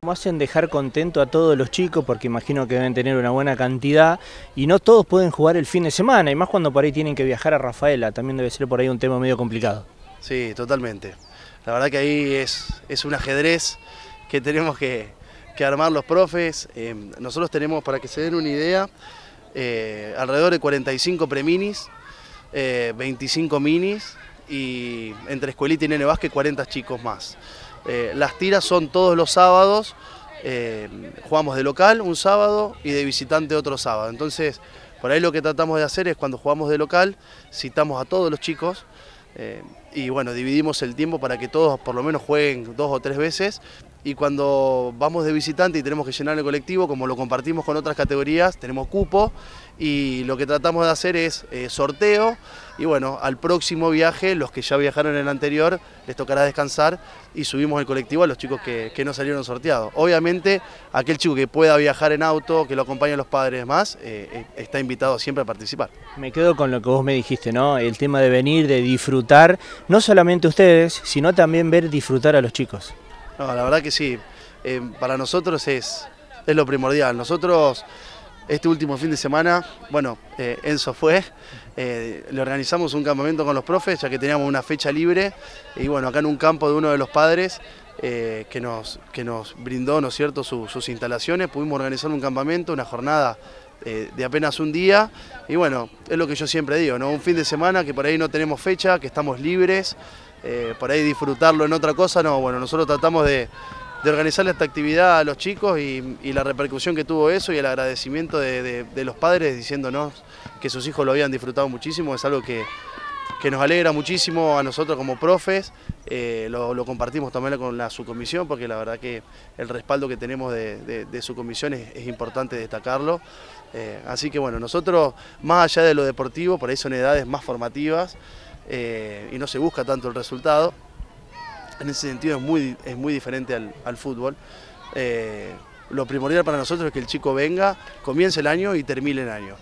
¿Cómo hacen dejar contento a todos los chicos? Porque imagino que deben tener una buena cantidad y no todos pueden jugar el fin de semana, y más cuando por ahí tienen que viajar a Rafaela, también debe ser por ahí un tema medio complicado. Sí, totalmente. La verdad que ahí es, es un ajedrez que tenemos que, que armar los profes. Eh, nosotros tenemos, para que se den una idea, eh, alrededor de 45 preminis, eh, 25 minis y entre escuelita y nene básquet 40 chicos más. Eh, las tiras son todos los sábados, eh, jugamos de local un sábado y de visitante otro sábado. Entonces, por ahí lo que tratamos de hacer es cuando jugamos de local, citamos a todos los chicos eh, y bueno, dividimos el tiempo para que todos por lo menos jueguen dos o tres veces y cuando vamos de visitante y tenemos que llenar el colectivo, como lo compartimos con otras categorías, tenemos cupo y lo que tratamos de hacer es eh, sorteo y bueno, al próximo viaje, los que ya viajaron en el anterior, les tocará descansar y subimos el colectivo a los chicos que, no salieron sorteados. Obviamente, aquel chico que pueda viajar en auto, que lo acompañen los padres más, eh, eh, está invitado siempre a participar. Me quedo con lo que vos me dijiste, ¿no? El tema de venir, de disfrutar, no solamente ustedes, sino también ver disfrutar a los chicos. No, la verdad que sí. Eh, para nosotros es, es lo primordial. Nosotros, este último fin de semana, bueno, eh, Enzo fue, eh, le organizamos un campamento con los profes, ya que teníamos una fecha libre. Y bueno, acá en un campo de uno de los padres eh, que, nos, que nos brindó, ¿no cierto?, su- sus instalaciones, pudimos organizar un campamento, una jornada eh, de apenas un día. Y bueno, es lo que yo siempre digo, ¿no? Un fin de semana que por ahí no tenemos fecha, que estamos libres, eh, por ahí disfrutarlo en otra cosa, no, bueno, nosotros tratamos de, de organizarle esta actividad a los chicos y, la repercusión que tuvo eso y el agradecimiento de, los padres diciéndonos que sus hijos lo habían disfrutado muchísimo, es algo que, nos alegra muchísimo a nosotros como profes, eh, lo, compartimos también con la subcomisión porque la verdad que el respaldo que tenemos de, de, de su comisión es, es importante destacarlo. Eh, así que bueno, nosotros más allá de lo deportivo, por ahí son edades más formativas eh, y no se busca tanto el resultado, en ese sentido es muy, es muy diferente al, al fútbol. Eh, lo primordial para nosotros es que el chico venga, comience el año y termine el año.